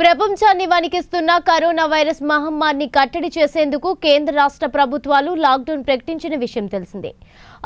ప్రపంచాన్ని వణికిస్తున్న corona virus మహమ్మారిని కట్టడి చేసేందుకు కేంద్ర రాష్ట్ర ప్రభుత్వాలు లాక్డౌన్ ప్రకటించిన విషయం తెలిసిందే.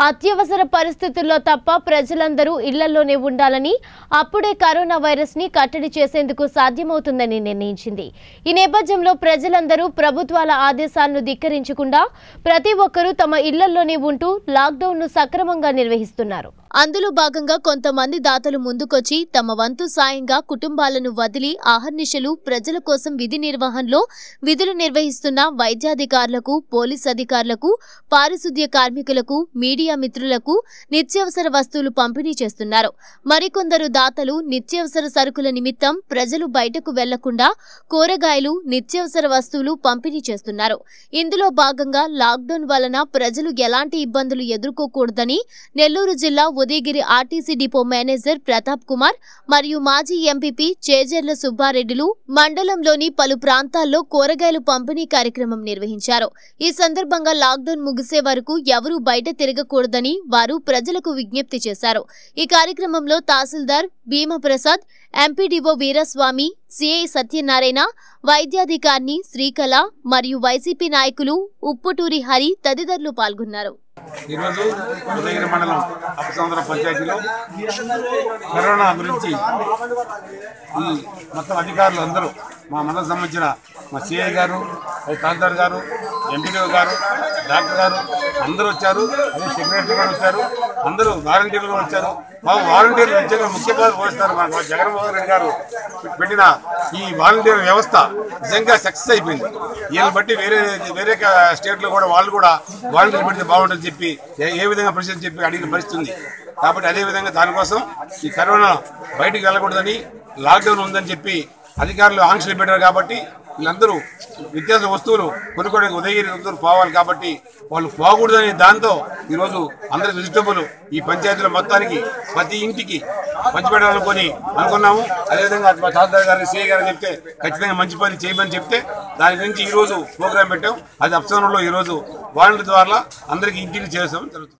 అత్యవసర పరిస్థితుల్లో తప్ప ప్రజలందరూ ఇళ్ళలోనే ఉండాలని అప్పుడే కరోనా వైరస్ని కట్టడి చేసేందుకు సాధ్యమవుతుందని నిర్ణయించింది. ఈ నేపథ్యంలో ప్రజలందరూ ప్రభుత్వాల ఆదేశాలను ధిక్కరించకుండా ప్రతి ఒక్కరూ తమ ఇళ్ళలోనే ఉంటూ లాక్డౌన్ను సక్రమంగా నిర్వహిస్తున్నారు. అందులో భాగంగా కొంతమంది దాతలు ముందుకొచ్చి తమ వంతు సాయంగా కుటుంబాలను వదిలి ఆహర్నిశలు ప్రజల కోసం విధి నిర్వహణలో విధులు నిర్వహిస్తున్న వైద్యాధికారులకు పోలీస్ అధికారులకు పారిశుద్ధ్య కార్మికులకు మీడియా మిత్రులకు నిత్యావసర వస్తువులు పంపిణీ చేస్తున్నారు. మరికొందరు దాతలు నిత్యావసర సరుకుల నిమిత్తం ప్రజలు బయటకు వెళ్ళకుండా కూరగాయలు నిత్యావసర వస్తువులు పంపిణీ చేస్తున్నారు. ఇందులో భాగంగా లాక్డౌన్ వలన ప్రజలు ఎలాంటి ఇబ్బందులు ఎదుర్కోకూడదని నెల్లూరు జిల్లా Udayagiri RTC depot manager Pratap Kumar మరియు మాజీ ఎంపీపీ చేజర్ల సుబ్బారెడ్డిలు మండలంలోని పలు ప్రాంతాల్లో కూరగాయలు పంపిణీ కార్యక్రమం నిర్వహించారు. ఈ సందర్భంగా లాక్డౌన్ ముగిసే వరకు ఎవరూ బయట తిరగకూడదని వారు ప్రజలకు విజ్ఞప్తి చేశారు. ఈ కార్యక్రమంలో తహసీల్దార్ భీమప్రసాద్ ఎంపీడీఓ వీరస్వామి సిఐ సత్యనారాయణ వైద్యాధికారిని శ్రీకళ మరియు వైసీపీ నాయకులు ఉప్పుటూరి హరి తదితరులు పాల్గొన్నారు. ఈరోజు ఉదయగిరి మండలం అప్పసముద్ర పంచాయతీలో కరోనా గురించి ఈ మొత్తం అధికారులు అందరూ మా మండలం సంబంధించిన మా సిఐ గారు తహసీల్దార్ గారు ఎంపీడీఓ గారు డాక్టర్ గారు అందరూ వచ్చారు అదే సెక్రటరీ గారు వచ్చారు అందరూ వాలంటీర్లు కూడా వచ్చారు. మా వాలంటీర్లు నిజంగా ముఖ్య పాత్ర పోస్తారు మాకు జగన్మోహన్ రెడ్డి గారు పెట్టిన ఈ వాలంటీర్ వ్యవస్థ నిజంగా సక్సెస్ అయిపోయింది. వీళ్ళని బట్టి వేరే వేరే స్టేట్లో కూడా వాళ్ళు కూడా వాలంటీర్ పెడితే బాగుంటుందని చెప్పి ఏ- విధంగా పరిస్థితి చెప్పి అడిగిన పరిస్థితి ఉంది. కాబట్టి అదే విధంగా దానికోసం ఈ కరోనా బయటికి వెళ్ళకూడదని లాక్డౌన్ ఉందని చెప్పి అధికారులు ఆంక్షలు పెట్టారు కాబట్టి వీళ్ళందరూ నిత్యాస వస్తువులు కొనుక్కోవడానికి ఉదయగిరి అందరూ పోవాలి కాబట్టి వాళ్ళు పోకూడదని దాంతో ఈరోజు అందరి వెజిటబుల్ ఈ పంచాయతీలో మొత్తానికి ప్రతి ఇంటికి పంచిపెట్టాలనుకొని అనుకున్నాము. అదేవిధంగా మా తహసీల్దార్ గారిని సీఏ గారు చెప్తే ఖచ్చితంగా మంచి పని చేయమని చెప్తే దాని గురించి ఈరోజు ప్రోగ్రాం పెట్టాం. అది అప్సరంలో ఈరోజు రోజు వాలంటీర్ ద్వారా అందరికీ ఇంటికి చేస్తాం జరుగుతుంది